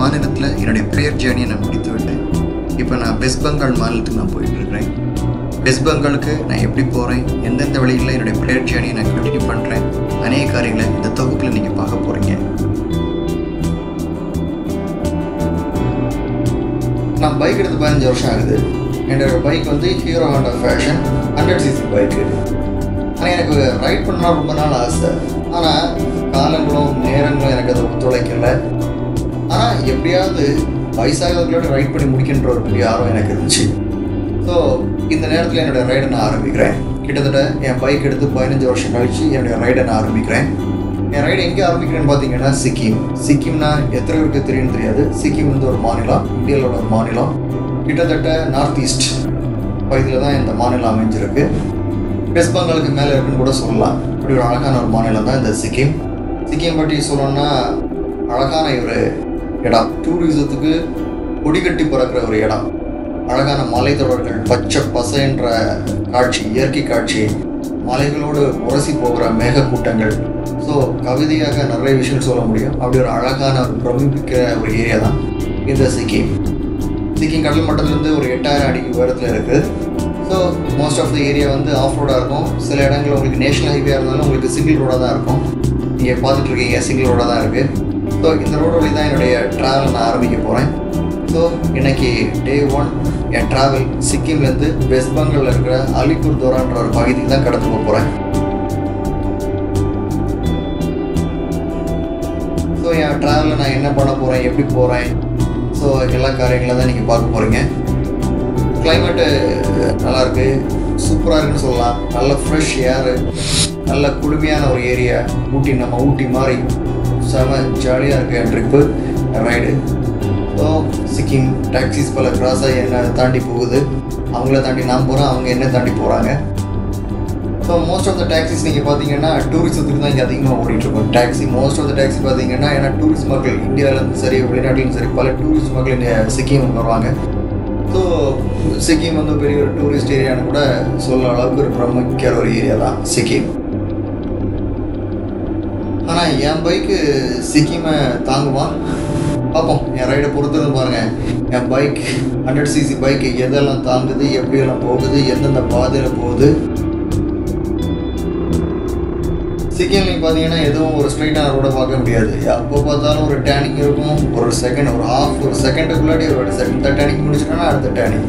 மாநிலத்தில் என்னுடைய ப்ரேயர் ஜேர்னியை நான் முடித்து விட்டேன். இப்போ நான் வெஸ்ட் பெங்கால் மாநிலத்துக்கு நான் போயிட்டு இருக்கிறேன் வெஸ்ட் பெங்காலுக்கு நான் எப்படி போகிறேன் எந்தெந்த வழிகளில் என்னுடைய ப்ரேயர் ஜேர்னியை நான் கண்டினியூ பண்ணுறேன் அநேக காரியங்களை இந்த தொகுப்பில் நீங்கள் பார்க்க போகிறீங்க நான் பைக் எடுத்து பதினஞ்சு வருஷம் ஆகுது. என்னோட பைக் வந்து Hero Honda fashion hundred CC bike ஆனால் எனக்கு ரைட் பண்ணால் ரொம்ப நாள் ஆசை. ஆனால் காலங்களும் நேரங்களும் எனக்கு அது ஒத்துழைக்கலை. ஆனால் எப்படியாவது வயசாகிறவர்களோட ரைட் பண்ணி முடிக்கின்ற ஒரு பெரிய ஆர்வம் எனக்கு இருந்துச்சு. ஸோ இந்த நேரத்தில் என்னோடய ரைடை நான் ஆரம்பிக்கிறேன். கிட்டத்தட்ட என் பைக் எடுத்து பதினஞ்சு வருஷம் கழித்து என்னுடைய ரைடை நான் ஆரம்பிக்கிறேன். என் ரைடு எங்கே ஆரம்பிக்கிறேன்னு பார்த்தீங்கன்னா சிக்கிம். சிக்கிம்னா எத்தனை பேருக்கு தெரியும்னு தெரியாது. சிக்கிம் வந்து ஒரு மாநிலம் இந்தியாவில் ஒரு மாநிலம். கிட்டத்தட்ட நார்த் ஈஸ்ட் பகுதியில் தான் இந்த மாநிலம் அமைஞ்சிருக்கு. வெஸ்ட் பெங்காலுக்கு மேலே இருக்குன்னு கூட சொல்லலாம். இப்படி ஒரு அழகான ஒரு மாநிலம் தான் இந்த சிக்கிம். சிக்கிம் பற்றி சொல்லணும்னா அழகான ஒரு இடம். டூரிசத்துக்கு கொடிகட்டி பிறக்கிற ஒரு இடம். அழகான மலைத்தொடர்கள் பச்சை பசைன்ற காட்சி இயற்கை காட்சி. மலைகளோடு உரசி போகிற மேகக்கூட்டங்கள். ஸோ கவிதையாக நிறைய விஷயம் சொல்ல முடியும். அப்படி ஒரு அழகான ஒரு பிரமிப்பிக்கிற ஒரு ஏரியா தான் இந்த சிக்கிம். சிக்கிம் கடல் மட்டத்துலேருந்து ஒரு எட்டாயிரம் அடிக்கு உயரத்தில் இருக்குது so most of the area வந்து ஆஃப் ரோடாக இருக்கும். சில இடங்கள் உங்களுக்கு நேஷனல் ஹைவே இருந்தாலும் உங்களுக்கு சிங்கிள் ரோடாக தான் இருக்கும். நீங்கள் பார்த்துட்ருக்கீங்க சிங்கிள் ரோடாக தான் இருக்குது ஸோ இந்த ரோடு வழி தான் என்னுடைய ட்ராவல் நான் ஆரம்பிக்க போகிறேன் ஸோ இன்னைக்கு டே ஒன் என் ட்ராவல் சிக்கிம்லேருந்து வெஸ்ட் பெங்காலில் இருக்கிற அலிபூர் தோரான்ற ஒரு பகுதிக்கு தான் கடந்து போக போகிறேன் ஸோ என் ட்ராவலில் நான் என்ன பண்ண போகிறேன் எப்படி போகிறேன் ஸோ எல்லா காரியங்களும் தான் நீங்கள் பார்க்க போகிறீங்க கிளைமேட்டு நல்லாயிருக்கு சூப்பராக இருக்குன்னு சொல்லலாம். நல்ல ஃப்ரெஷ் ஏரு நல்ல குளுமையான ஒரு ஏரியா ஊட்டி நம்ம ஊட்டி மாதிரி. செம ஜாலியாக இருக்குது என் trip ride so Sikkim taxis பல கிராஸ் ஆகி என்ன தாண்டி போகுது. அவங்கள தாண்டி நான் போகிறேன் அவங்க என்ன தாண்டி போகிறாங்க so most of the taxis நீங்கள் பார்த்தீங்கன்னா டூரிசத்துக்கு தான் இங்கே அதிகமாக ஓடிட்டுருக்கோம். Taxi most of the taxi பார்த்தீங்கன்னா ஏன்னா டூரிஸ்ட் மக்கள் இந்தியாவிலேருந்து சரி வெளிநாட்டிலும் சரி பல டூரிஸ்ட் மக்கள் இங்கே சிக்கிம் வருவாங்க. ஸோ சிக்கிம் வந்து பெரிய ஒரு டூரிஸ்ட் ஏரியான்னு கூட சொல்ல அளவுக்கு ஒரு பிரமிக்கிற ஒரு ஏரியா தான் சிக்கிம் ஆனால் என் பைக்கு சிக்கிமை தாங்குவான். பார்ப்போம் என் ரைடை பொறுத்திருந்து பாருங்கள் என் பைக் ஹண்ட்ரட் சிசி பைக்கு எதெல்லாம் தாங்குது எப்படியெல்லாம் போகுது எந்தெந்த பாதையில் போகுது. சிக்கிம் நீங்கள் பார்த்தீங்கன்னா எதுவும் ஒரு ஸ்ட்ரைட்டான ரோடை பார்க்க முடியாது. அப்போ பார்த்தாலும் ஒரு டேனிங் இருக்கும். ஒரு செகண்ட் ஒரு ஹாஃப் ஒரு செகண்டுக்குள்ளாடி ஒரு செகண்ட் டேனிங் முடிச்சிட்டோன்னா அடுத்த டேனிங்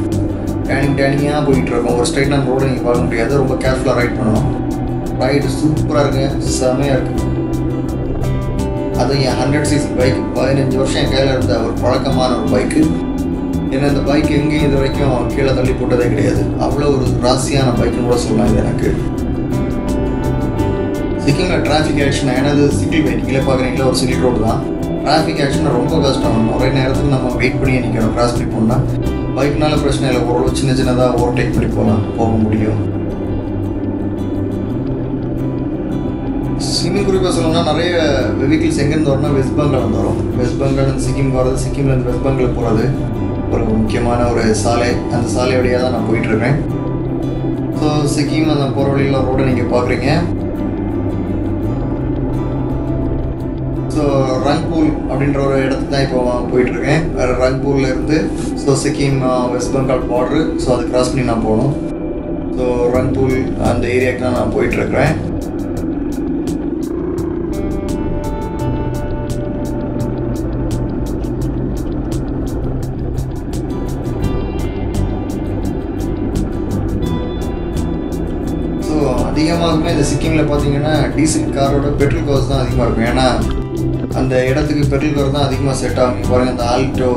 டேனிங் டேனிங்காக போயிட்டு இருக்கும். ஒரு ஸ்ட்ரைட்டான ரோடை நீங்கள் பார்க்க முடியாது. ரொம்ப கேர்ஃபுல்லாக ரைட் பண்ணணும். ரைடு சூப்பராக இருக்குது செமையாக இருக்குது அதுவும் என் ஹண்ட்ரட் சிசி பைக் பதினஞ்சு வருஷம் என் கையில் இருந்த ஒரு பழக்கமான ஒரு பைக்கு ஏன்னா இந்த பைக் எங்கேயும் இது வரைக்கும் கீழே தள்ளி போட்டதே கிடையாது. அவ்வளோ ஒரு ராசியான பைக்குன்னு கூட சொல்லலாம் இது எனக்கு சிக்கிமில் டிராஃபிக் ஆக்ஷன் எனது சிட்டி வே நீங்களே பார்க்குறீங்களா ஒரு சிங்கிள் ரோடு தான். டிராஃபிக் ஆக்ஷன் ரொம்ப கஷ்டம் ஒரே நேரத்துக்கு நம்ம வெயிட் பண்ணி நிற்கணும் கிராஸ் பண்ணி போனால் பைக்னால பிரச்சனை இல்லை. ஓரளவு சின்ன சின்னதாக ஓவர்டேக் பண்ணி போகலாம் போக முடியும். சிங்கிள் குறிப்பாக சொல்லணும்னா நிறைய வெஹிக்கிள்ஸ் எங்கேருந்து வரும்னா வெஸ்ட் பெங்கால் வந்து வரும். வெஸ்ட் பெங்கால்லேருந்து சிக்கிம் போகிறது சிக்கிம்லேருந்து வெஸ்ட் பெங்கால் போகிறது ஒரு முக்கியமான ஒரு சாலை. அந்த சாலை வழியாக தான் நான் போயிட்டுருக்கேன். ஸோ சிக்கிம் அந்த போகிற வழியில் ரோடை நீங்கள் பார்க்குறீங்க ஸோ ரங்பூல் அப்படின்ற ஒரு இடத்துக்கு தான் இப்போ போயிட்டுருக்கேன். வேறு இருந்து so Sikkim west Bengal border so அதை கிராஸ் பண்ணி நான் போகணும். ஸோ ரங்பூல் அந்த ஏரியாவுக்கு தான் நான் போயிட்டுருக்கிறேன். சிக்கிமில் பார்த்தீங்கன்னா டீசல் காரோட பெட்ரோல் காஸ்ட் தான் அதிகமாக இருக்கும். ஏன்னா அந்த இடத்துக்கு பெட்ரோல் கார் தான் அதிகமாக செட் ஆகும். நீங்கள் பாருங்கள் அந்த ஆல்டோ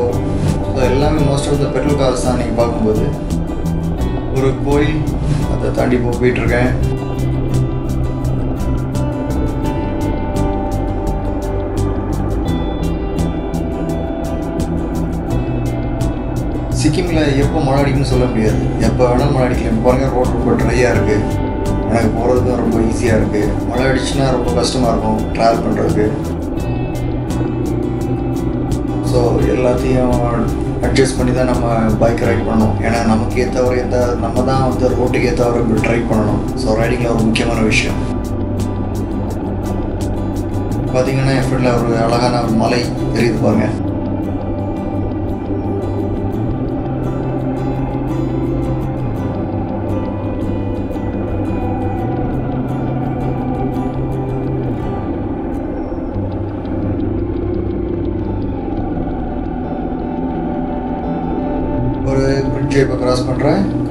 ஸோ எல்லாமே most of the petrol cars தான் நீங்கள் பார்க்கும்போது. ஒரு கோயில் அதை தாண்டி போ போயிட்டுருக்கேன். சிக்கிமில் எப்போ மழை அடிக்கும்னு சொல்ல முடியாது. எப்போ வேணாலும் மழை அடிக்கலாம். பாருங்கள் பாருங்க ரோட் ரொம்ப ட்ரையாக இருக்குது எனக்கு போகிறதுக்கும் ரொம்ப ஈஸியாக இருக்குது மழை அடிச்சுன்னா ரொம்ப கஷ்டமாக இருக்கும் ட்ராவல் பண்ணுறதுக்கு ஸோ எல்லாத்தையும் அட்ஜஸ்ட் பண்ணி தான் நம்ம பைக் ரைட் பண்ணணும். ஏன்னா நமக்கு ஏற்றவரை எந்த நம்ம தான் வந்து ரோட்டுக்கு ஏற்றவரை ட்ரை பண்ணணும். ஸோ ரைடிங்கில் ஒரு முக்கியமான விஷயம். பார்த்தீங்கன்னா என் ஃப்ரெண்டில் ஒரு அழகான ஒரு மலை தெரியுது பாருங்கள்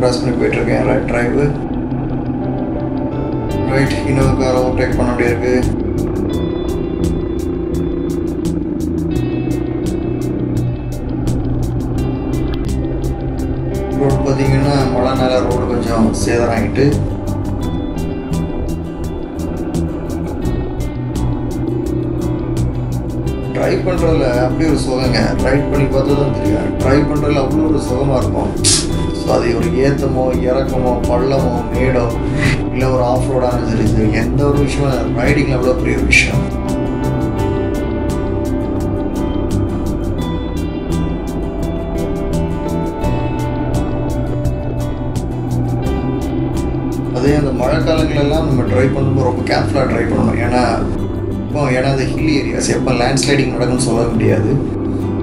கிராஸ் பண்ணி போயிட்டுருக்கேன். ரைட் ட்ரைவு ரைட் இன்னொரு கார் ஓவர்டேக் பண்ண வேண்டியிருக்கு. ரோடு பார்த்தீங்கன்னா மழைனால ரோடு கொஞ்சம் சேதம் ஆகிட்டு ட்ரைவ் பண்ணுறதுல அப்படி ஒரு சுகங்க. ட்ரை பண்ணி பார்த்தா தான் தெரியும். ட்ரைவ் பண்ணுறதுல அவ்வளோ ஒரு சுகமாக இருக்கும். ஸோ அது ஒரு ஏத்தமோ இறக்கமோ பள்ளமோ மேடோ இல்லை ஒரு ஆஃப் ரோடான சரி சரி எந்த ஒரு விஷயம் ரைடிங்கில் அவ்வளோ பெரிய விஷயம். அதே அந்த மழை காலங்களெல்லாம் நம்ம ட்ரை பண்ணும்போது ரொம்ப கேர்ஃபுல்லாக ட்ரை பண்ணணும். ஏன்னா இப்போ ஏன்னா அந்த ஹில் ஏரியாஸ் எப்போ லேண்ட்ஸ்லைடிங் நடக்கும்னு சொல்ல முடியாது.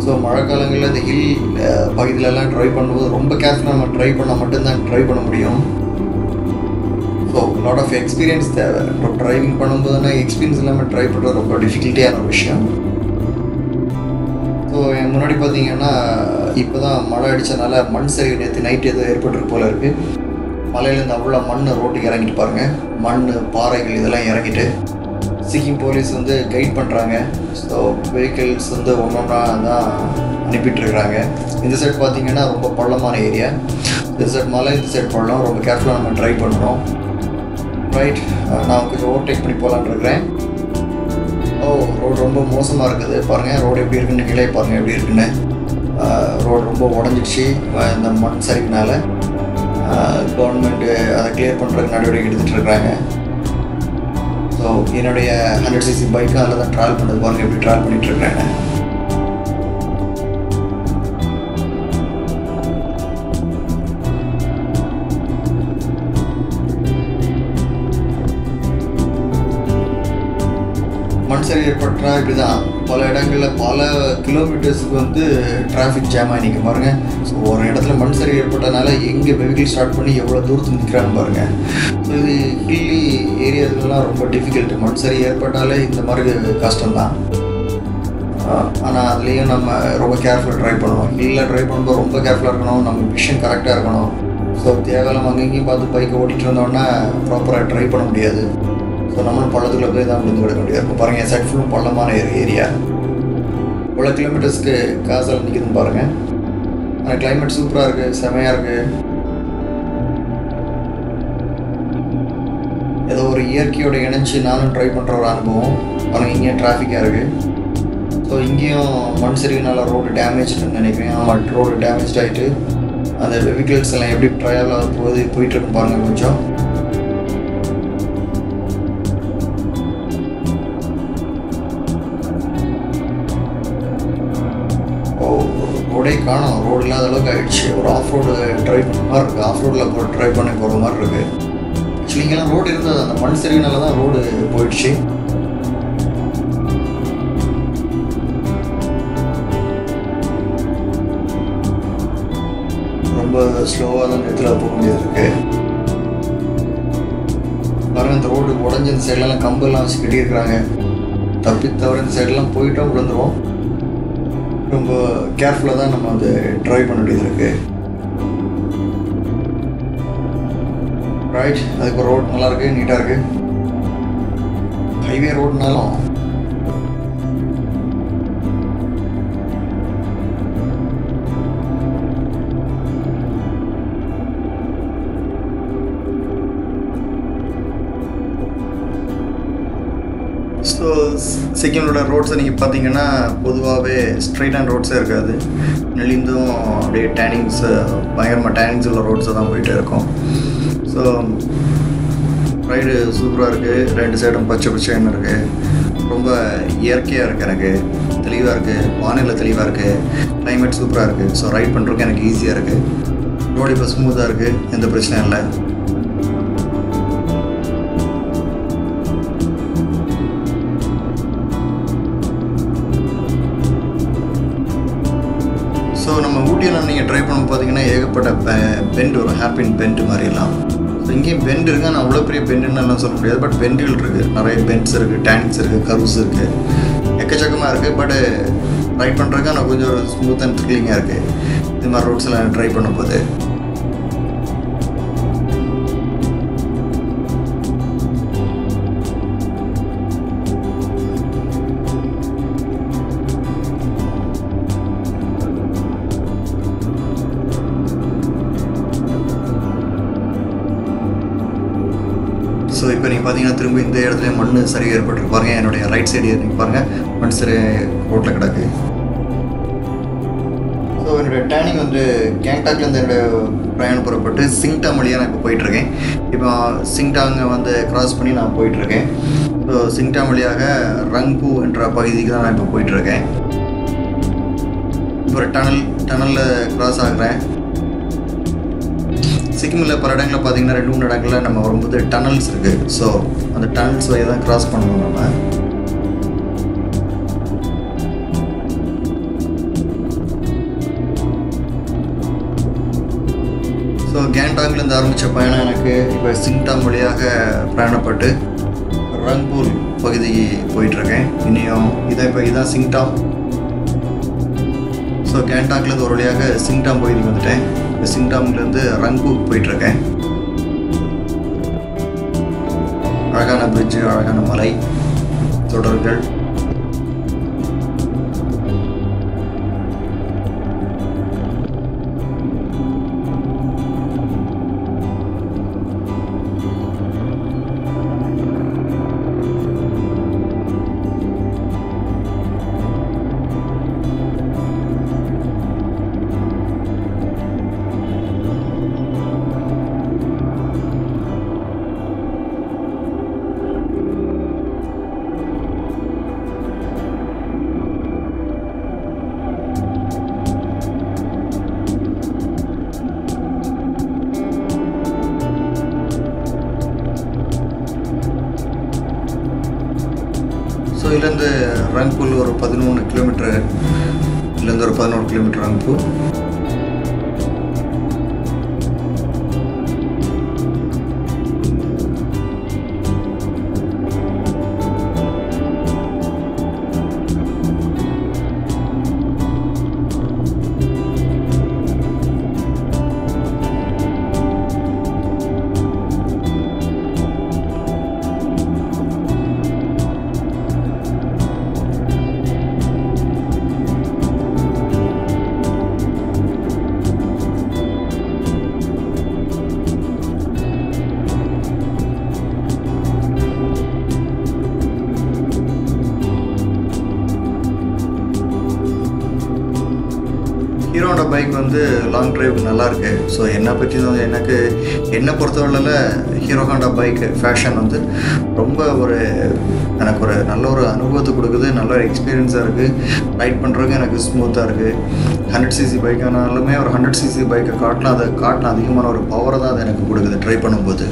ஸோ மழை காலங்களில் இந்த ஹில் பகுதியிலலாம் ட்ரை பண்ணும்போது ரொம்ப கேர்ஃபுல்லாக நம்ம ட்ரை பண்ணால் மட்டும்தான் ட்ரை பண்ண முடியும். ஸோ லாட் ஆஃப் எக்ஸ்பீரியன்ஸ் தேவை. இப்போ ட்ரைவிங் பண்ணும்போதுனா எக்ஸ்பீரியன்ஸ் இல்லாமல் ட்ரை பண்ணுறது ரொம்ப டிஃபிகல்ட்டியான ஒரு விஷயம். ஸோ என் முன்னாடி பார்த்தீங்கன்னா இப்போ தான் மழை அடித்தனால மண் சரிவு நேற்று நைட் ஏதோ ஏற்பட்டுருக்கு போல இருக்குது மலையிலேருந்து அவ்வளோ மண் ரோட்டுக்கு இறங்கிட்டு பாருங்கள் மண் பாறைகள் இதெல்லாம் இறங்கிட்டு சிக்கிம் போலீஸ் வந்து கைட் பண்ணுறாங்க ஸோ வெஹிக்கிள்ஸ் வந்து ஒன்று ஒன்றா தான் அனுப்பிட்டுருக்குறாங்க. இந்த சைட் பார்த்தீங்கன்னா ரொம்ப பள்ளமான ஏரியா இந்த சைட் மலை இந்த சைட் பள்ளம். ரொம்ப கேர்ஃபுல்லாக நம்ம ட்ரை பண்ணுறோம் ரைட் நான் கொஞ்சம் ஓவர்டேக் பண்ணி போகலான்னு இருக்கிறேன். ஓ ரோடு ரொம்ப மோசமாக இருக்குது. பாருங்கள் ரோடு எப்படி இருக்குன்னு கீழே பாருங்கள் எப்படி இருக்குன்னு. ரோடு ரொம்ப உடஞ்சிடுச்சு. இந்த மண் சரிவினால. கவர்மெண்ட்டு அதை கிளியர் பண்ணுறதுக்கு நடவடிக்கை எடுத்துகிட்டு இருக்கிறாங்க. ஸோ என்னுடைய ஹண்ட்ரட் சிசி பைக்காக அதில் தான் ட்ராவல் பண்ணது பாருங்கள் எப்படி ட்ராவல் பண்ணிகிட்டு இருக்கிறேன் மண் ஏற்பட்டா இப்படி தான் பல இடங்களில் பல கிலோமீட்டர்ஸுக்கு வந்து டிராஃபிக் ஜாம் ஆகி நிற்க பாருங்கள் ஸோ ஒரு இடத்துல மண் சரி ஏற்பட்டனால எங்கே வெஹிக்கிள் ஸ்டார்ட் பண்ணி எவ்வளோ தூரத்துக்கு நிற்கிறான்னு பாருங்கள் ஸோ இது ஹில்லி ஏரியாஸ்லாம் ரொம்ப டிஃபிகல்ட் மண் சரி ஏற்பட்டாலே இந்த மாதிரி கஷ்டம்தான். ஆனால் அதுலேயும் நம்ம ரொம்ப கேர்ஃபுல்லாக ட்ரை பண்ணுவோம் ஹில்லில் ட்ரை பண்ணும்போது ரொம்ப கேர்ஃபுல்லாக இருக்கணும். நம்ம விஷன் கரெக்டாக இருக்கணும். ஸோ தேவையில்லாம அங்கங்கேயும் பார்த்து பைக்கை ஓட்டிகிட்டு இருந்தோன்னா ப்ராப்பராக ட்ரை பண்ண முடியாது. ஸோ நம்மளும் பள்ளத்துக்குள்ளே போய் தான் விழுந்து விட முடியாது இப்போ பாருங்கள் என் சைட் ஃபுல்லும் பள்ளமான ஏரியா இவ்வளோ கிலோமீட்டர்ஸ்க்கு காசால் நிற்கிதுன்னு பாருங்கள் ஆனால் கிளைமேட் சூப்பராக இருக்குது செமையாக இருக்குது ஏதோ ஒரு இயற்கையோட இணைச்சி நானும் ட்ரை பண்ணுற ஒரு அனுபவம். பாருங்கள் இங்கேயும் டிராஃபிக்காக இருக்குது ஸோ இங்கேயும் மண் சரிவினால் ரோடு டேமேஜ்னு நினைக்கிறேன். ஆமாம் ரோடு டேமேஜ் ஆகிட்டு அந்த வெஹிக்கிள்ஸ் எல்லாம் எப்படி ட்ரையல் ஆக போகுது போயிட்டுருக்கு பாருங்கள் கொஞ்சம். காணும் ரோடு இல்லாத அளவுக்கு ஆகிடுச்சு ஒரு ஆஃப் ரோடு ட்ரை பண்ண மாதிரி இருக்குது ஆஃப் ரோடில் போய் ட்ரை பண்ணி போகிற மாதிரி இருக்குது ஆக்சுவலி இங்கெல்லாம் ரோடு இருந்தது. அந்த மண் சரிவினால தான் ரோடு போயிடுச்சு. ரொம்ப ஸ்லோவாக தான் இடத்துல போக வேண்டியது இருக்குது பாருங்க இந்த ரோடு உடஞ்ச இந்த சைட்லலாம் கம்பெல்லாம் வச்சு கட்டியிருக்கிறாங்க. தப்பி தவிர இந்த சைடெல்லாம் போயிட்டோம் விழுந்துருவோம் ரொம்ப கேர்ஃபுல்லாக தான் நம்ம வந்து ட்ரைவ் பண்ண வேண்டியது இருக்குது ரைட் அதுக்கு ரோட் நல்லாயிருக்கு நீட்டாக இருக்குது ஹைவே ரோடுனாலும் சிக்கிமோட ரோட்ஸை நீங்கள் பார்த்தீங்கன்னா பொதுவாகவே ஸ்ட்ரைட்டான ரோட்ஸே இருக்காது. நெளிந்தும் அப்படியே டேனிங்ஸ் பயங்கரமாக டேனிங்ஸ் உள்ள ரோட்ஸை தான் போயிட்டே இருக்கும். ஸோ ரைடு சூப்பராக இருக்குது ரெண்டு சைடும் பச்சை பச்சைன்னு இருக்குது ரொம்ப இயற்கையாக இருக்குது எனக்கு. தெளிவாக இருக்குது வானிலை தெளிவாக இருக்குது கிளைமேட் சூப்பராக இருக்குது ஸோ ரைட் பண்ணுறதுக்கு எனக்கு ஈஸியாக இருக்குது ரோடு இப்போ ஸ்மூத்தாக இருக்குது எந்த பிரச்சனையும் இல்லை. ஏகப்பட்ட பெண்ட் வரும் ஹேப்பின் பெண்ட் மாதிரிலாம் ஸோ இங்கேயும் பெண்ட் இருக்குது ஆனால் அவ்வளோ பெரிய பெண்டுன்னு சொல்ல முடியாது. பட் பெண்டுகள் இருக்குது நிறைய பெண்ட்ஸ் இருக்குது டேங்க்ஸ் இருக்குது கர்வ்ஸ் இருக்குது எக்கச்சக்கமாக இருக்குது பட் ரைட் பண்ணுறதுக்கு ஆனால் கொஞ்சம் ஸ்மூத் அண்ட் த்ரில்லிங்காக இருக்குது இது மாதிரி ரோட்ஸ் எல்லாம் ட்ரை பண்ணும்போது. வந்து சரி ஏற்பட்டுருக்கு பாருங்க. என்னுடைய ரைட் சைடு நீங்கள் பாருங்கள் மண் சரி ரோட்டில் கிடக்கு. ஸோ என்னுடைய டேனிங் வந்து கேங்டாக்லேருந்து என்னுடைய பிரயாணம் புறப்பட்டு சிங்டாங் வழியாக நான் இப்போ போயிட்டுருக்கேன். இப்போ சிங்டாங்கை வந்து கிராஸ் பண்ணி நான் போயிட்டுருக்கேன். ஸோ சிங்டாங் வழியாக ரங்பூ என்ற பகுதிக்கு தான் நான் இப்போ போயிட்டுருக்கேன். இப்போ ஒரு டனல் டனலில் கிராஸ் ஆகுறேன். சிக்கிமில் பல இடங்களில் பார்த்தீங்கன்னா ரெண்டு மூணு இடங்களில் நம்ம வரும்போது டனல்ஸ் இருக்குது ஸோ அந்த டனல்ஸ் வழியை தான் கிராஸ் பண்ணணும் நம்ம. ஸோ கேங்டாக்லேருந்து ஆரம்பித்த பயணம் எனக்கு இப்போ சிங்டாங் வழியாக பிரயாணப்பட்டு ரங்பூர் பகுதிக்கு போயிட்டுருக்கேன். இனியும் இதை இப்போ இதான் சிங்டாங் ஸோ கேங்டாக்லேருந்து ஒரு வழியாக சிங்டாம் பகுதிக்கு வந்துட்டேன். இப்போ சிங்டாம்லேருந்து ரங்பூர் போயிட்டுருக்கேன். அழகான பிரிட்ஜு அழகான மலை தொடர்கள். ஹீரோட பைக் வந்து லாங் ட்ரைவ் நல்லாயிருக்கு. ஸோ என்னை பற்றி வந்து எனக்கு என்னை பொறுத்தவரையில் ஹீரோ ஹாண்டா பைக் ஃபேஷன் வந்து ரொம்ப ஒரு எனக்கு ஒரு நல்ல ஒரு அனுபவத்தை கொடுக்குது. நல்ல ஒரு எக்ஸ்பீரியன்ஸாக இருக்குது ரைட் பண்ணுறதுக்கு எனக்கு ஸ்மூத்தாக இருக்குது ஹண்ட்ரட் சிசி பைக்கானாலுமே ஒரு ஹண்ட்ரட் சிசி பைக்கை காட்டினா அதை காட்டின அதிகமான ஒரு பவரை தான் அது எனக்கு கொடுக்குது ட்ரை பண்ணும்போது.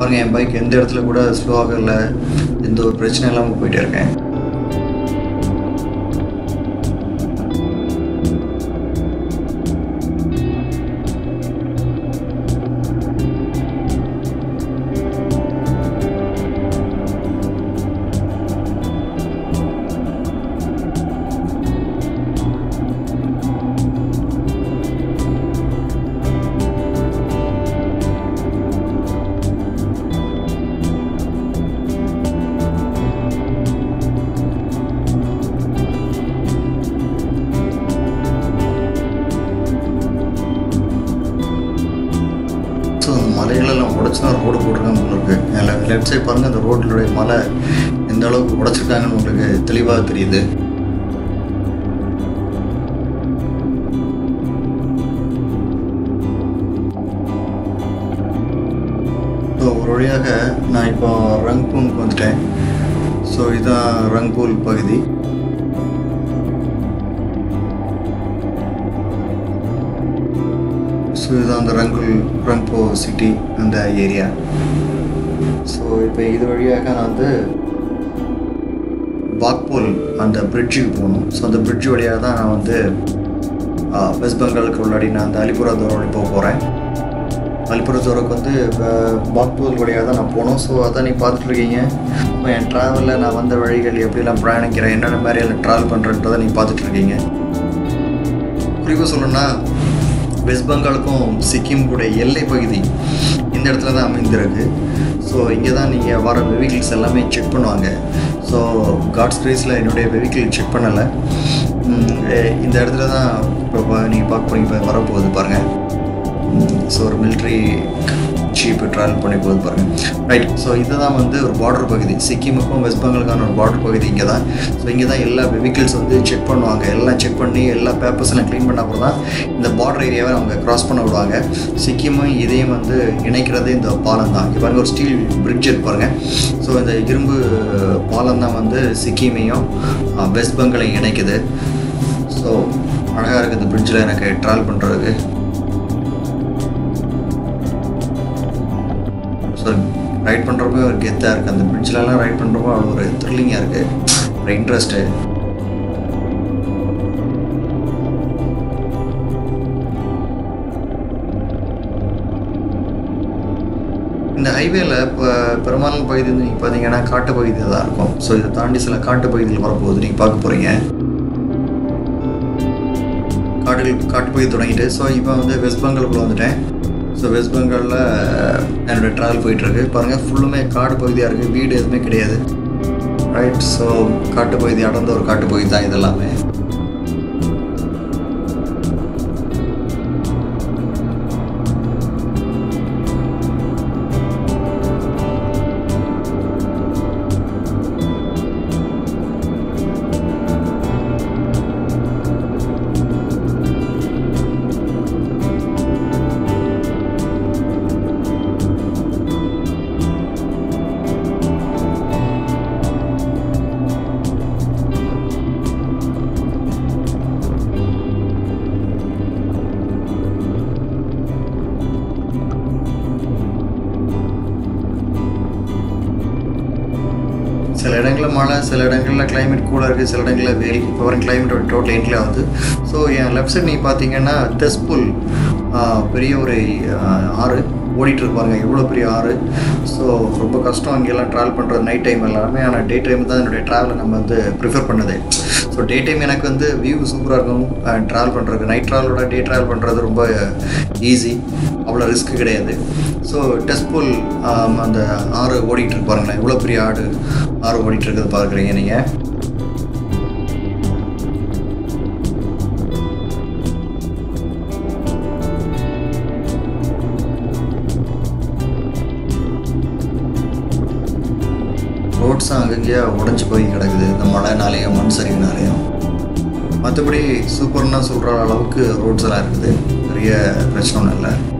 பாருங்க என் பைக் எந்த இடத்துல கூட ஸ்லோ ஆகலை. எந்த ஒரு பிரச்சனையும் இல்லாமல் போயிட்டே இருக்கேன். மலைகளெல்லாம் தான் ரோடு போட்டிருக்காங்க உங்களுக்கு. லெஃப்ட் சைட் பாருங்கள் அந்த ரோட்டிலுடைய மலை எந்த அளவுக்கு உடைச்சிருக்காங்கன்னு உங்களுக்கு தெளிவாக தெரியுது. ஒரு வழியாக நான் இப்போ ரங்பூனுக்கு வந்துட்டேன். ஸோ இதுதான் ரங்பூல் பகுதி. அந்த சிட்டி அந்த ஏரியா ஸோ இப்போ இது வழியாக நான் வந்து பாக்போல் அந்த பிரிட்ஜுக்கு போகணும். ஸோ அந்த பிரிட்ஜ் வழியாக தான் நான் வந்து வெஸ்ட் பெங்காலுக்கு உள்ளாடி நான் அந்த அலிபுரத்தோர வழி போக போகிறேன் அலிபுரத்தோருக்கு வந்து பாக்போல் வழியாக தான் நான் போகணும். ஸோ அதான் நீங்கள் பார்த்துட்ருக்கீங்க இப்போ என் ட்ராவலில் நான் வந்த வழிகள் எப்படிலாம் பிரயாணிக்கிறேன் என்னென்ன மாதிரியெல்லாம் ட்ராவல் பண்ணுறன்றதை நீங்கள் பார்த்துட்ருக்கீங்க குறிப்பாக சொல்லணும்னா வெஸ்ட் பெங்காலுக்கும் சிக்கிமுடைய எல்லை பகுதி இந்த இடத்துல தான் அமைந்திருக்கு. ஸோ இங்கே தான் நீங்கள் வர வெஹிக்கிள்ஸ் எல்லாமே செக் பண்ணுவாங்க. ஸோ காட்ஸ் கிரேஸில் என்னுடைய வெஹிக்கிள் செக் பண்ணலை. இந்த இடத்துல தான் இப்போ நீங்கள் பார்க்க போகிறீங்க இப்போ வரப்போகுது பாருங்கள் ஸோ ஒரு மிலிட்ரி ஜீப்பு ட்ராவல் பண்ணி போகுது பாருங்கள் ரைட் ஸோ இதுதான் வந்து ஒரு பார்டர் பகுதி. சிக்கிமுக்கும் வெஸ்ட் பெங்காலுக்கான ஒரு பார்டர் பகுதி இங்கே தான் ஸோ இங்கே தான் எல்லா வெஹிக்கிள்ஸ் வந்து செக் பண்ணுவாங்க. எல்லாம் செக் பண்ணி எல்லா பேப்பர்ஸ் எல்லாம் க்ளீன் பண்ண அப்புறம் தான் இந்த பார்டர் ஏரியாவை அவங்க கிராஸ் பண்ண விடுவாங்க. சிக்கிமும் இதையும் வந்து இணைக்கிறது இந்த பாலம் தான். இங்கே ஒரு ஸ்டீல் பிரிட்ஜ் இருப்பாருங்க ஸோ இந்த இரும்பு பாலம் தான் வந்து சிக்கிமையும் வெஸ்ட் பெங்காலையும் இணைக்குது. ஸோ அழகாக இருக்குது இந்த பிரிட்ஜில் எனக்கு ட்ராவல் பண்ணுறதுக்கு ரைட் ஒரு கெத்தாக இருக்குது அந்த பிரிட்ஜிலலாம் ரைட் பண்ணுறப்போ அவ்வளோ ஒரு த்ரில்லிங்காக இருக்குது ஒரு இன்ட்ரெஸ்ட்டு இந்த ஹைவேல இப்போ பெரும்பாலும் பகுதி வந்து நீங்கள் பார்த்தீங்கன்னா காட்டு பகுதியில் தான் இருக்கும். ஸோ இதை தாண்டி சில காட்டு பகுதியில் வரப்போகுது. நீங்கள் பார்க்க போகிறீங்க காட்டுகள் காட்டு பகுதி தொடங்கிட்டு. ஸோ இப்போ வந்து வெஸ்ட் பெங்காலுக்குள்ளே வந்துட்டேன். ஸோ வெஸ்ட் பெங்காலில் என்னோடய ட்ராவல் போயிட்டுருக்கு. பாருங்கள் ஃபுல்லுமே காடு பகுதியாக இருக்குது வீடு எதுவுமே கிடையாது. ரைட் ஸோ காட்டு பகுதி அடர்ந்த ஒரு காட்டு பகுதி தான் இதெல்லாமே. கிளைமேட் கூலாக இருக்குது சில இடங்களில் வெயில் இப்போ வரும் climate டோட்டல் எண்டில் வந்து. ஸோ என் லெஃப்ட் சைட் நீங்கள் பார்த்தீங்கன்னா தெஸ்புல் பெரிய ஒரு ஆறு. ஓடிட்டு இருப்பாங்க எவ்வளோ பெரிய ஆறு. ஸோ ரொம்ப கஷ்டம் இங்கெல்லாம் ட்ராவல் பண்ணுறது நைட் டைம் எல்லாமே. ஆனால் டே டைம் தான் என்னுடைய ட்ராவலை நம்ம வந்து ப்ரிஃபர் பண்ணுது. ஸோ டே டைம் எனக்கு வந்து வியூ சூப்பராக இருக்கும். ட்ராவல் பண்ணுறதுக்கு நைட் ட்ராவலோட டே ட்ராவல் பண்ணுறது ரொம்ப ஈஸி அவ்வளோ ரிஸ்க் கிடையாது. ஸோ டெஸ்புல் அந்த ஆறு ஓடிட்டு இருப்பாருங்களேன் எவ்வளோ பெரிய ஆடு ஆறு ஓடிட்டு இருக்கிறது பார்க்குறீங்க நீங்கள் ரோட்ஸும் அங்கங்கேயே உடஞ்சி போய் கிடக்குது. இந்த மழைனாலேயும் மண் சரிவுனாலேயும். மற்றபடி சூப்பர்னா சொல்கிற அளவுக்கு ரோட்ஸ் எல்லாம் இருக்குது. பெரிய பிரச்சனை ஒன்றும் இல்லை.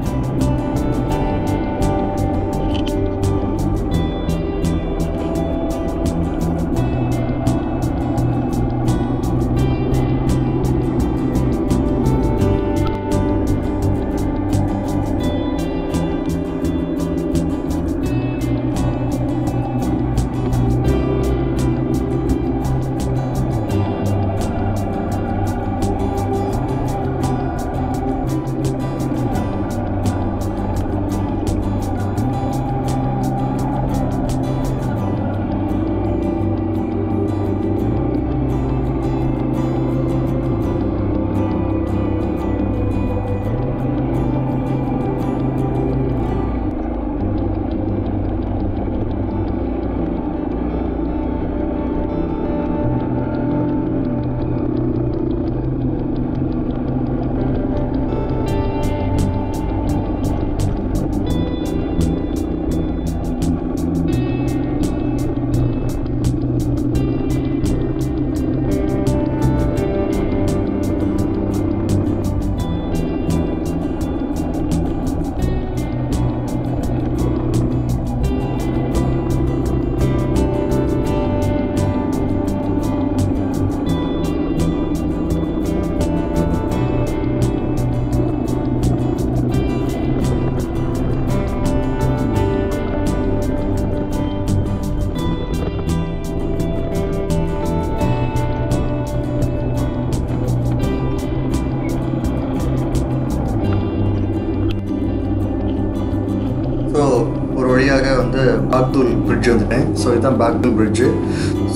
பாக்தூல் பிரிட்ஜ் வந்துட்டேன். ஸோ இதுதான் பாக்தூல் பிரிட்ஜு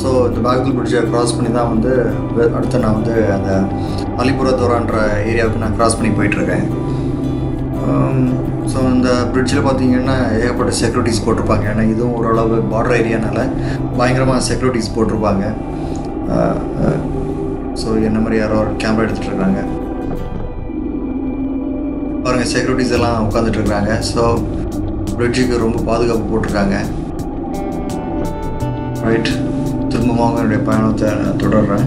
ஸோ இந்த பாக்தூல் பிரிட்ஜை க்ராஸ் பண்ணி தான் வந்து அடுத்து நான் வந்து அந்த அலிபுரத்தோரான்ற ஏரியாவுக்கு நான் க்ராஸ் பண்ணி போயிட்டுருக்கேன். ஸோ um, இந்த பிரிட்ஜில் பார்த்தீங்கன்னா ஏகப்பட்ட செக்யூரிட்டிஸ் போட்டிருப்பாங்க. ஏன்னா இதுவும் ஓரளவு பார்டர் ஏரியானால பயங்கரமாக செக்யூரிட்டிஸ் போட்டிருப்பாங்க. Uh, uh, ஸோ என்ன மாதிரி யாரோ கேமரா எடுத்துகிட்டு இருக்காங்க பாருங்கள் செக்யூரிட்டிஸ் எல்லாம் உட்காந்துட்டு இருக்கிறாங்க பிரிட்ஜுக்கு ரொம்ப பாதுகாப்பு போட்டிருக்காங்க. ரைட் திரும்பவும் என்னுடைய பயணத்தை நான் தொடர்றேன்.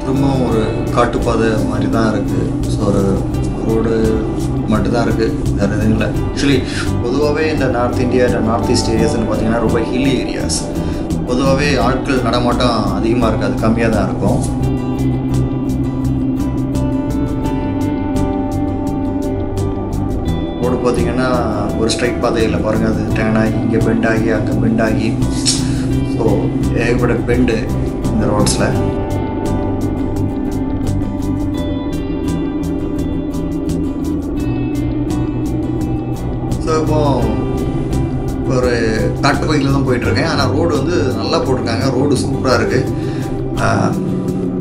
திரும்பவும் ஒரு காட்டுப்பாதை மாதிரி தான் இருக்குது ஸோ ஒரு ரோடு மட்டும்தான் இருக்குது வேறு எதுவும் இல்லை. ஆக்சுவலி பொதுவாகவே இந்த நார்த் இந்தியா இந்த நார்த் ஈஸ்ட் ஏரியாஸ்னு பார்த்தீங்கன்னா ரொம்ப ஹில்லி ஏரியாஸ் பொதுவாகவே ஆட்கள் நடமாட்டம் அதிகமாக இருக்காது கம்மியாக தான் இருக்கும். ரோடு பார்த்தீங்கன்னா ஒரு ஸ்ட்ரைட் பாதையில் பாருங்கள் அது டேன் ஆகி இங்கே பெண்ட் ஆகி அங்கே பெண்ட் ஆகி. ஸோ ஏகப்பட்ட பெண்டு இந்த ரோட்ஸில் ஸோ இப்போ ஒரு காட்டு பகுதியில் தான் போயிட்டுருக்கேன். ஆனால் ரோடு வந்து நல்லா போட்டிருக்காங்க. ரோடு சூப்பராக இருக்குது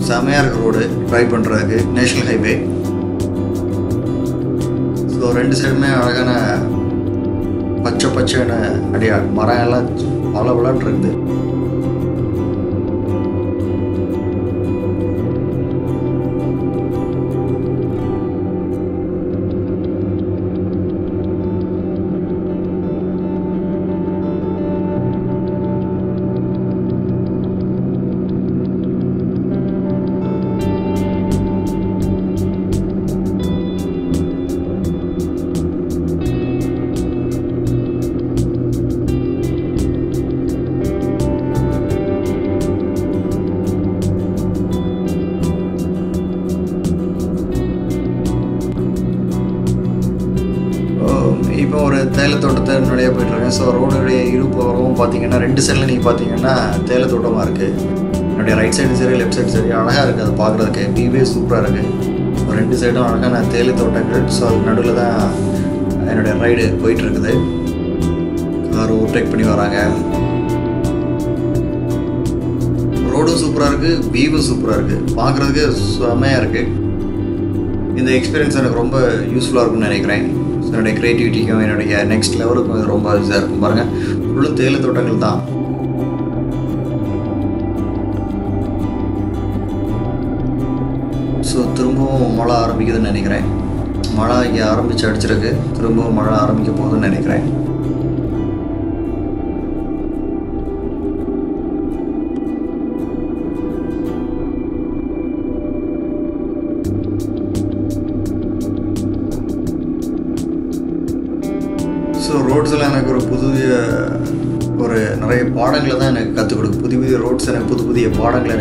செமையாக இருக்குது ரோடு ட்ரைவ் பண்ணுறதுக்கு நேஷ்னல் ஹைவே ஸோ ரெண்டு சைடுமே அழகான பச்சை பச்சையான அடியா மரம் எல்லாம் பல பலன்னு இருக்குது என்னுடைய ரைட் சைடு சரி லெஃப்ட் சைடு சரி. அழகாக இருக்குது அது பார்க்குறதுக்கு. வியூவே சூப்பராக இருக்குது ரெண்டு சைடும் அழகாக நான் தேயிலை தோட்டங்கள் ஸோ அது நடுவில் தான் என்னுடைய ரைடு போயிட்டுருக்குது கார் ஓவர்டேக் பண்ணி வராங்க. ரோடும் சூப்பராக இருக்குது வியூவும் சூப்பராக இருக்குது பார்க்குறதுக்கு செம்மையாக இருக்குது இந்த எக்ஸ்பீரியன்ஸ் எனக்கு ரொம்ப யூஸ்ஃபுல்லாக இருக்கும்னு நினைக்கிறேன். ஸோ என்னுடைய க்ரியேட்டிவிட்டிக்கும் என்னுடைய நெக்ஸ்ட் லெவலுக்கும் இது ரொம்ப இதாக இருக்கும் பாருங்கள் ஃபுல்லும் தேயிலை தோட்டங்கள் தான். ஆரம்பிக்குதுன்னு நினைக்கிறேன். மழை இங்கே ஆரம்பித்து அடிச்சிருக்கு. திரும்பவும் மழை ஆரம்பிக்க போகுதுன்னு நினைக்கிறேன். ஸோ ரோட்ஸில் எனக்கு ஒரு புதிய ஒரு நிறைய பாடங்களை தான் எனக்கு கற்றுக் கொடுக்கும் புதிய புதிய ரோட்ஸ் எனக்கு புது புதிய பாடங்களை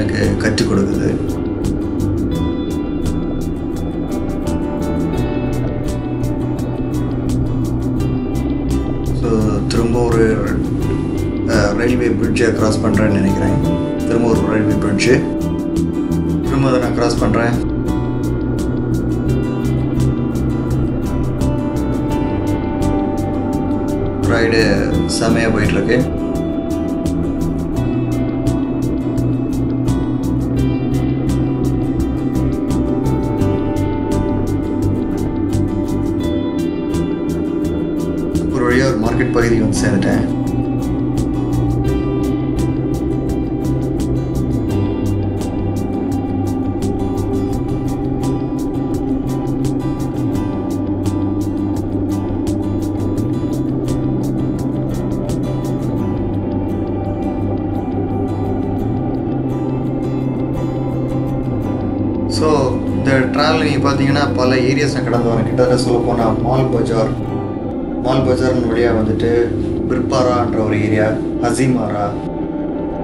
மார்க்கெட் பகுதிக்கு வந்து சேர்ந்துட்டேன் ஸோ இந்த ட்ராவல் நீங்கள் பார்த்தீங்கன்னா பல ஏரியாஸ் நான் கடந்து வரேன் கிட்டத்தட்ட சொல்ல போனால் மால் பஜார் மால் பஜார்னு வழியாக வந்துட்டு பிற்பாரான்ற ஒரு ஏரியா ஹசிமாரா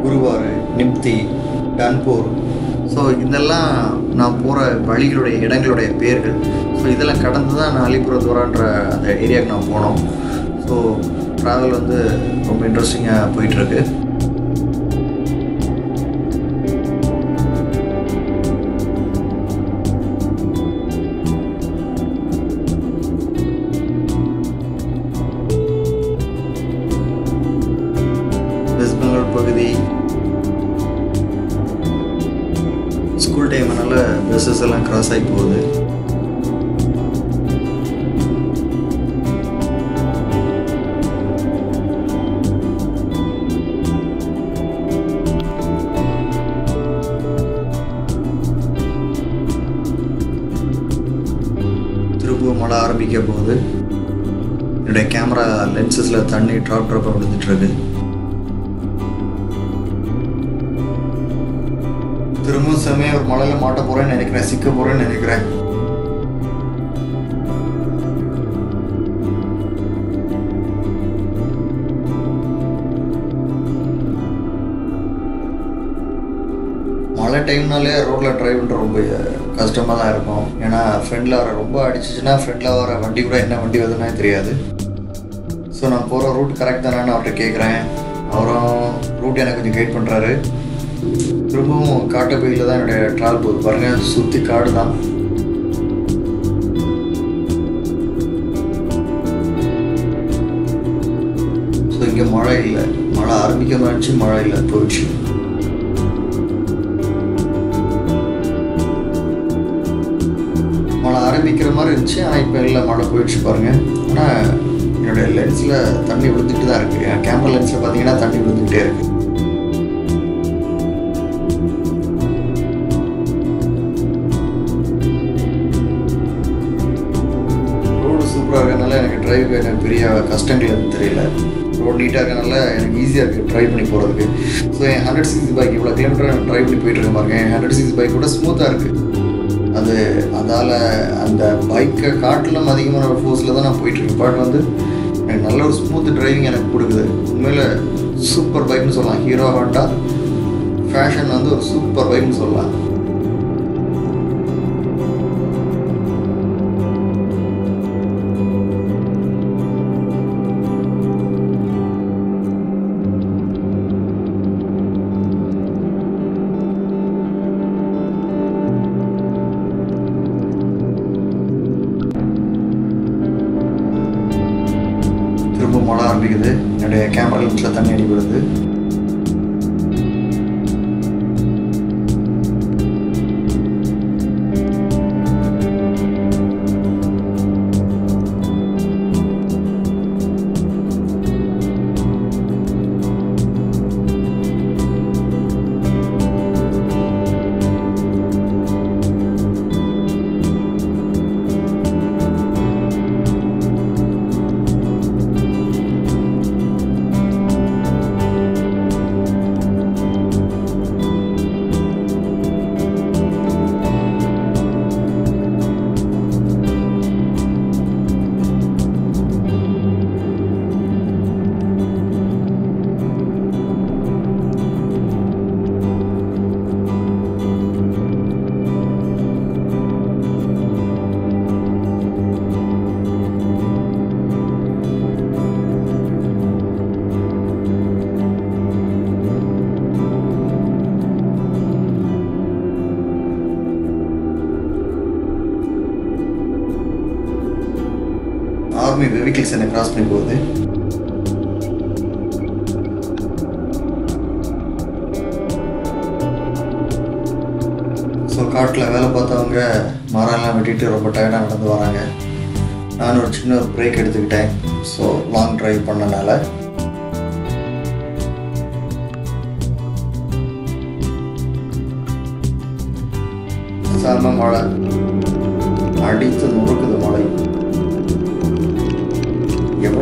குருவார் நிப்தி டன்பூர். ஸோ இதெல்லாம் நான் போகிற வழிகளுடைய இடங்களுடைய பேர்கள். ஸோ இதெல்லாம் கடந்து தான் நான் அலிபுரத்துவரான்ற அந்த ஏரியாவுக்கு நான் போனோம். ஸோ ட்ராவல் வந்து ரொம்ப இன்ட்ரெஸ்டிங்காக போயிட்டுருக்கு எல்லாம் கிராஸ் ஆகி போகுது. திரும்பவும் மழை ஆரம்பிக்க போகுது. என்னுடைய கேமரா லென்சஸில் தண்ணி ட்ராப் ட்ராப்பாக விழுந்துட்டுருக்கு திரும்பவும் ஒரு மலையில் மாட்ட போகிறேன்னு நினைக்கிறேன். சிக்க போகிறேன்னு நினைக்கிறேன். மழை டைம்னாலே ரோட்டில் ட்ரைவ் பண்ணுற ரொம்ப கஷ்டமாக தான் இருக்கும். ஏன்னா ஃப்ரெண்டில் வர ரொம்ப அடிச்சிச்சுன்னா ஃப்ரெண்டில் வர வண்டி கூட என்ன வண்டி வருதுன்னே தெரியாது. ஸோ நான் போகிற ரூட் கரெக்ட் தானேன்னு அவர்கிட்ட கேட்குறேன் அவரும் ரூட் எனக்கு கொஞ்சம் கைட் பண்ணுறாரு திரும்பவும் காட்டு பகுதியில் தான் என்னுடைய ட்ராவல் போகுது. பாருங்கள் சுற்றி காடு தான். ஸோ இங்கே மழை இல்லை. மழை ஆரம்பிக்க மாதிரி மழை இல்லை போயிடுச்சு. மழை ஆரம்பிக்கிற மாதிரி இருந்துச்சு ஆனால் இப்போ இல்லை மழை போயிடுச்சு பாருங்கள் ஆனால் என்னுடைய லென்ஸில் தண்ணி விழுந்துட்டு தான் இருக்குது என் கேமரா லென்ஸில் பார்த்தீங்கன்னா தண்ணி விழுந்துகிட்டே இருக்குது எனக்கு பெரிய கஷ்டங்கள் எதுவும் தெரியல. ரோட் நீட்டாக இருக்கனால எனக்கு ஈஸியாக இருக்குது ட்ரைவ் பண்ணி போகிறதுக்கு ஸோ என் ஹண்ட்ரட் சிசி பைக் இவ்வளோ கிலோமீட்டர் ட்ரைவ் பண்ணி போயிட்டு இருக்க பாருங்க என் ஹண்ட்ரட் சிசி பைக் கூட ஸ்மூத்தாக இருக்குது அது அதால் அந்த பைக்கை காட்டிலும் அதிகமான ஃபோர்ஸில் தான் நான் போயிட்டுருக்கேன் பட் வந்து எனக்கு நல்ல ஒரு ஸ்மூத் டிரைவிங் எனக்கு கொடுக்குது. உண்மையில் சூப்பர் பைக்னு சொல்லலாம். ஹீரோ ஹாண்டா ஃபேஷன் வந்து ஒரு சூப்பர் பைக்னு சொல்லலாம். திரும்ப ஆரம்பிக்குது. என்னுடைய கேமரா லென்ஸில் தண்ணி அடிபடுது. ஆர்மி வெஹிக்கிள்ஸ் என்னை கிராஸ் பண்ணி போகுது ஸோ காட்டில் வேலை பார்த்தவங்க மரம்லாம் வெட்டிட்டு ரொம்ப டயர்டாக நடந்து வராங்க. நான் ஒரு சின்ன ஒரு பிரேக் எடுத்துக்கிட்டேன். ஸோ லாங் ட்ரைவ் பண்ணனால. சாதாரண மழை. அடித்து நுறுக்குது மழை.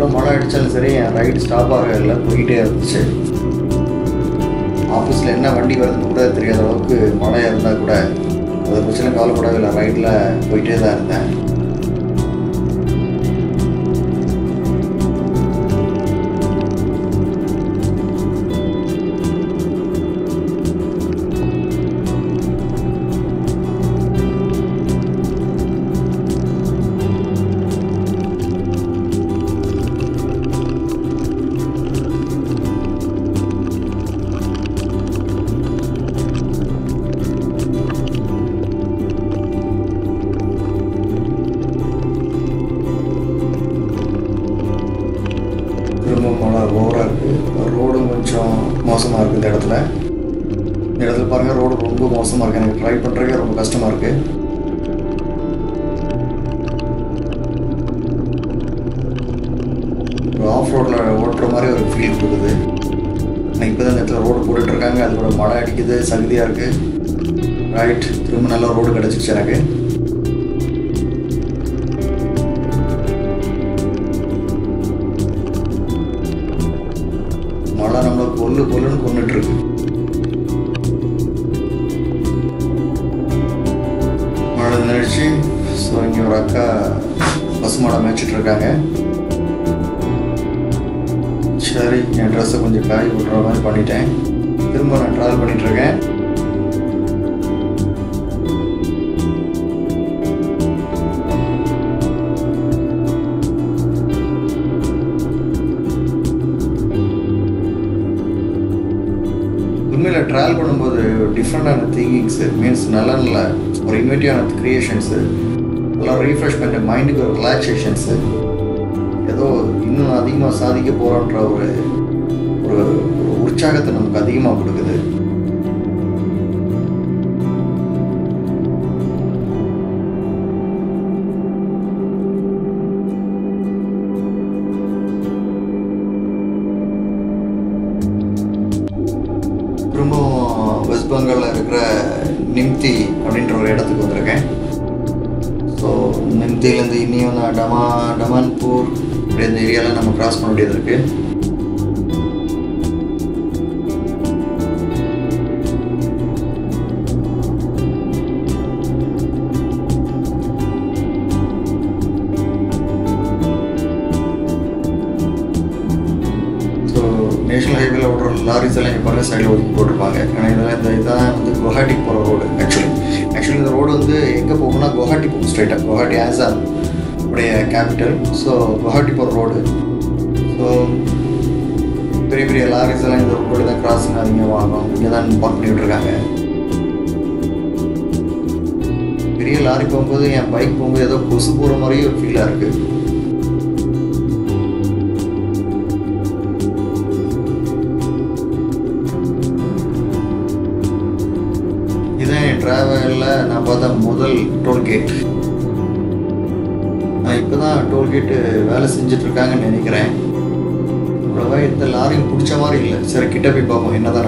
எவ்வளோ மழை அடித்தாலும் சரி என் ரைடு ஸ்டாப் ஆகல போயிட்டே இருந்துச்சு. ஆஃபீஸில் என்ன வண்டி வருதுன்னு கூட தெரியாத அளவுக்கு மழையாக இருந்தால் கூட அதை பிரச்சனை கவலைப்படவில்லை ரைடில் போயிட்டே தான் இருந்தேன். கஷ்டமாக இருக்குது ஒரு ஆஃப் ரோட்டில் ஓட்டுற மாதிரி ஒரு ஃபீல் கொடுக்குது. ஆனால் இப்போ தான் இடத்துல ரோடு போட்டுட்ருக்காங்க அதோட மழை அடிக்குது சகுதியாக இருக்குது ரைட் திரும்ப நல்ல ரோடு கிடச்சிச்சு எனக்கு. இருக்காங்க சரி என் ட்ரெஸ்ஸை கொஞ்சம் காய விடுற மாதிரி பண்ணிட்டேன். திரும்ப நான் ட்ராவல் பண்ணிட்டு இருக்கேன். உண்மையில் ட்ராவல் பண்ணும்போது டிஃப்ரெண்டான திங்கிங்ஸு மீன்ஸ் நல்ல நல்ல ஒரு இன்வெட்டிவான க்ரியேஷன்ஸு எல்லாம் ரீஃப்ரெஷ்மெண்ட்டு மைண்டுக்கு ஒரு ரிலாக்ஸேஷன்ஸு ஏதோ இன்னும் அதிகமாக சாதிக்க போகிறோன்ற ஒரு ஒரு ஒரு உற்சாகத்தை நமக்கு அதிகமாக கொடுக்குது. லாரிஸ் எல்லாம் இந்த ரோடு தான் கிராசிங் அதிகமாக வாங்கும் இங்கே தான் பார்க் பண்ணி பெரிய லாரி போகும்போது என் பைக் போகும்போது ஏதோ கொசு போகிற மாதிரியே ஒரு ஃபீலாக இருக்குது இதான் என் ட்ராவலில் நான் பார்த்த முதல் டோல்கேட் நான் இப்போ தான் டோல்கேட்டு வேலை செஞ்சிட்ருக்காங்கன்னு நினைக்கிறேன். அவ்வளோவா இந்த லாரியும் பிடிச்ச மாதிரி இல்லை. சரி கிட்ட போய் பார்ப்போம். என்ன தான்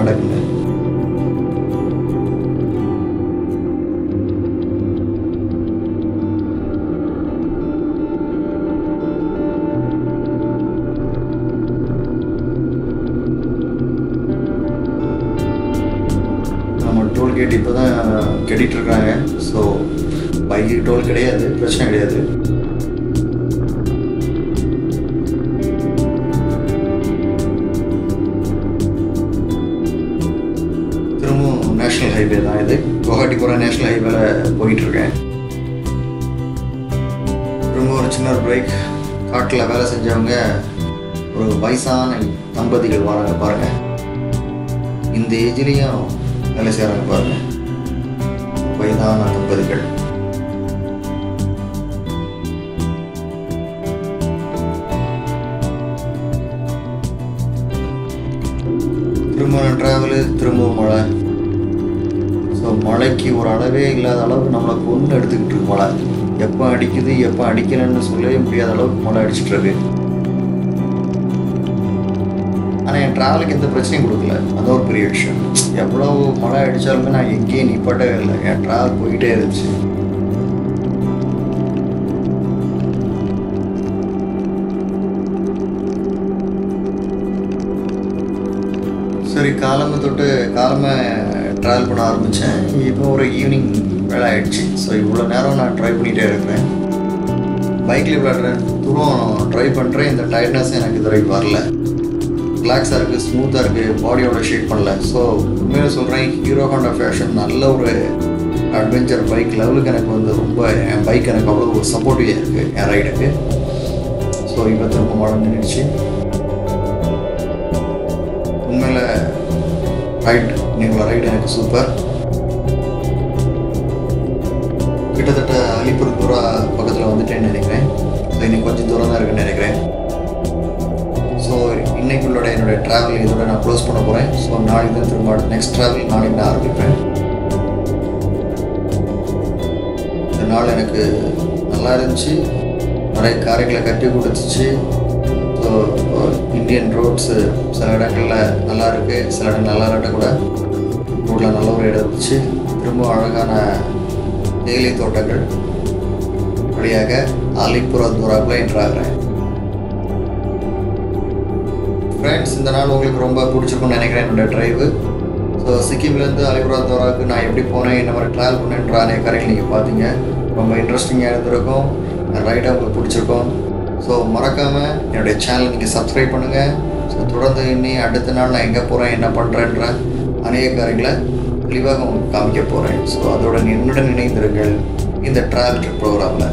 ஒரு வயசான தம்பதிகள் வராங்க பாருங்க. இந்த ஏஜ்லேயும் வேலை செய்கிறாங்க பாருங்க. வயதான தம்பதிகள். திரும்ப ட்ராவலு திரும்பவும் மழை. ஸோ மழைக்கு ஒரு அளவே இல்லாத அளவுக்கு நம்மளை கொண்டு எடுத்துக்கிட்டு இருக்கு மழை. எப்போ அடிக்குது எப்போ அடிக்கலைன்னு சொல்லவே முடியாத அளவுக்கு மழை அடிச்சிட்டு இருக்கு. ட்ராவலுக்கு எந்த பிரச்சனையும் கொடுக்கல. அது ஒரு பெரிய விஷயம். எவ்வளோ மழை அடித்தாலுமே நான் எங்கேயும் நிப்பாட்டவே இல்லை. என் ட்ராவல் போயிட்டே இருந்துச்சு. சரி காலமை தொட்டு காலமை ட்ராவல் பண்ண ஆரம்பித்தேன் இப்போ ஒரு ஈவினிங் வேலை ஆகிடுச்சு ஸோ இவ்வளோ நேரம் நான் ட்ரை பண்ணிகிட்டே இருக்கிறேன். பைக்கில் விளையாடுறேன் தூரம் ட்ரை பண்ணுறேன் இந்த டயர்ட்னஸ் எனக்கு இது வரைக்கும் வரல. ரிலாக்ஸாக இருக்குது ஸ்மூத்தாக இருக்குது பாடியோட ஷேக் பண்ணல. ஸோ உண்மையில சொல்கிறேன் ஹீரோ ஹாண்டா ஃபேஷன் நல்ல ஒரு அட்வென்ச்சர் பைக் லெவலுக்கு எனக்கு வந்து ரொம்ப என் பைக் எனக்கு அவ்வளோ ஒரு சப்போர்ட்டிவாக இருக்குது என் ரைடுக்கு ஸோ இப்போ திரும்ப மழை நின்றுச்சு உண்மையில் ரைட் நீங்களோட ரைடு எனக்கு சூப்பர் கிட்டத்தட்ட அலிப்பூர் தூரம் பக்கத்தில் வந்துட்டேன்னு நினைக்கிறேன். ஸோ இன்னைக்கு கொஞ்சம் தூரம் தான் இருக்குன்னு நினைக்கிறேன். இன்னைக்குள்ளோட என்னோட ட்ராவல் இதோட நான் க்ளோஸ் பண்ண போகிறேன் ஸோ நாளைக்கு தான் திரும்ப நெக்ஸ்ட் ட்ராவல் நாளைக்கு நான் ஆரம்பிப்பேன். இந்த நாள் எனக்கு நல்லா இருந்துச்சு. நிறைய காரியங்களை கட்டி கொடுத்துச்சு. ஸோ இந்தியன் ரோட்ஸு சில இடங்களில் நல்லா இருக்குது சில இடம் நல்லா இல்லாட்ட கூட ரோட்டில் நல்ல ஒரு இடம் இருந்துச்சு. திரும்ப அழகான தேயிலை தோட்டங்கள் வழியாக ஆலிப்புற தூராக்குள்ள என்றாகிறேன் இந்த நாள் உங்களுக்கு ரொம்ப பிடிச்சிருக்கும்னு நினைக்கிறேன் என்னோடய ட்ரைவு ஸோ சிக்கிம்லேருந்து அலிபுரா தோராவுக்கு நான் எப்படி போனேன் என்ன மாதிரி ட்ராவல் பண்ணேன்ற அநேக காரியங்கள் நீங்கள் பார்த்தீங்க. ரொம்ப இன்ட்ரெஸ்டிங்காக இருந்திருக்கும். ரைடாக உங்களுக்கு பிடிச்சிருக்கும். ஸோ மறக்காமல் என்னுடைய சேனலை நீங்கள் சப்ஸ்கிரைப் பண்ணுங்கள் ஸோ தொடர்ந்து இன்னி அடுத்த நாள் நான் எங்கே போகிறேன் என்ன பண்ணுறேன்ற அநேக காரியங்களை தெளிவாக உங்களுக்கு காமிக்க போகிறேன் ஸோ அதோட என்னுடன் இணைந்திருங்கள் இந்த ட்ராவல் ட்ரிப் ப்ரோக்ராமில்